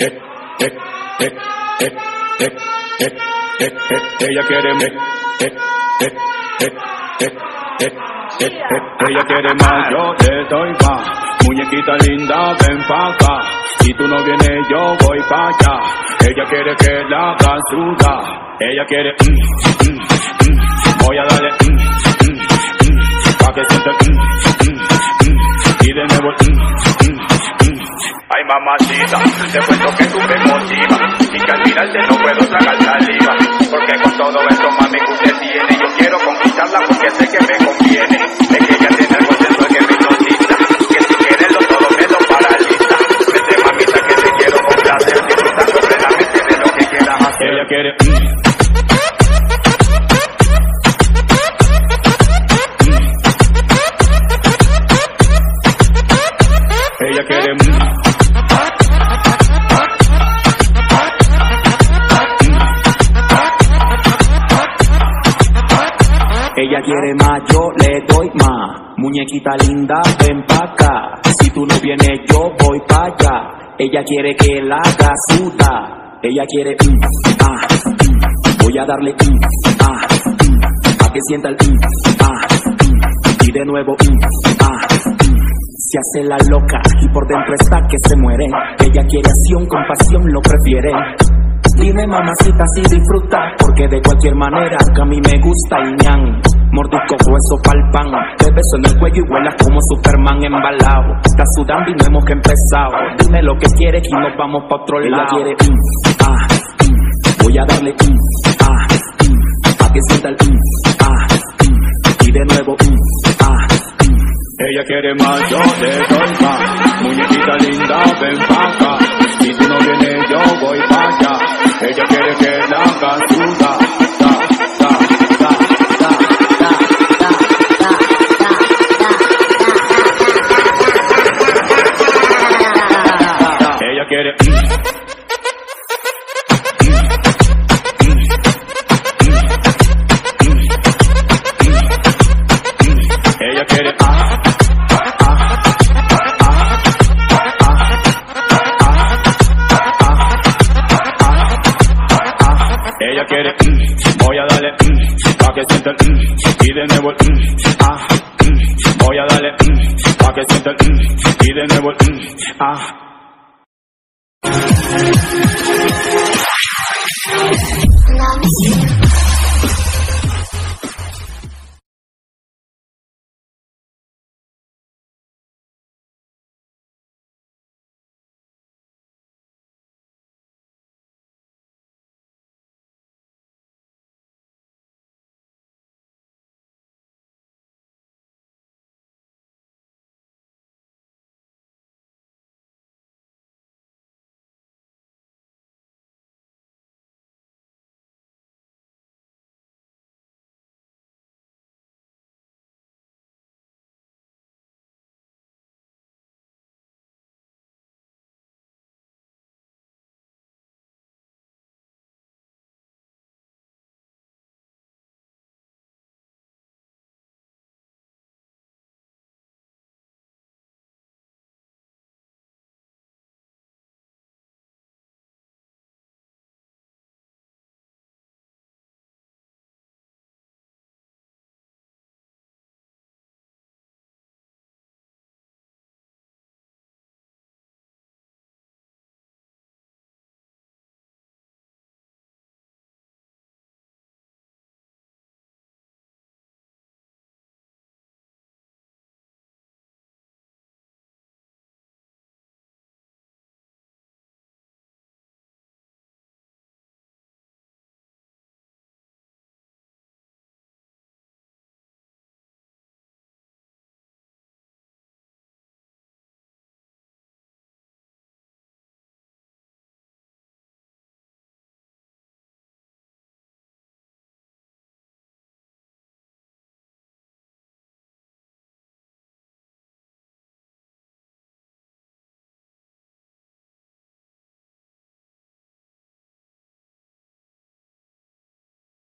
Ella quiere ella quiere más, yo le doy más. Muñequita linda, ven pa' acá. Si tú no vienes, yo voy pa' allá. Ella quiere que la haga sudar. Ella quiere, mm, mm, mm. voy a darle, pa' que sienta, y de nuevo, Ay mamacita, te cuento que tú me motivas y que al final te no puedo tragar saliva. Porque con todo esto mami que usted tiene, yo quiero conquistarla porque sé que me conviene. Es que ella tiene algo sensual que me hipnotiza, que si quieres lo todo me lo paraliza. Vete mamita que te quiero complacer, estás sobre la mente de lo que quieras hacer. Ella quiere... quiere más, yo le doy más. Muñequita linda, ven pa' acá. Si tú no vienes, yo voy pa' allá. Ella quiere que la haga suda. Ella quiere, mm, ah, mm. voy a darle, ah, mm, pa' que sienta el, ah, mm. y de nuevo, ah, mm. se hace la loca y por dentro está que se muere. Ella quiere acción, compasión, lo prefiere. Dime mamacita si disfruta, porque de cualquier manera que a mí me gusta y ñan. Mordisco hueso pa'l pan, te beso en el cuello y vuelas como Superman embalado. Está sudando y no hemos que empezado. Dime lo que quieres y nos vamos pa' otro lado. Ella quiere, mm, ah, mm, voy a darle, mm, ah, mm, pa' que sienta el, mm, ah, mm, y de nuevo, mm, ah, mm. Ella quiere más, yo le doy más. Muñequita linda, ven pa' acá. Mm, voy a darle, mm, pa' que sienta el, mm, y de nuevo el, mm, ah, mm, voy a darle, mm, pa' que sienta el, mm, y de nuevo el, mm, ah. Love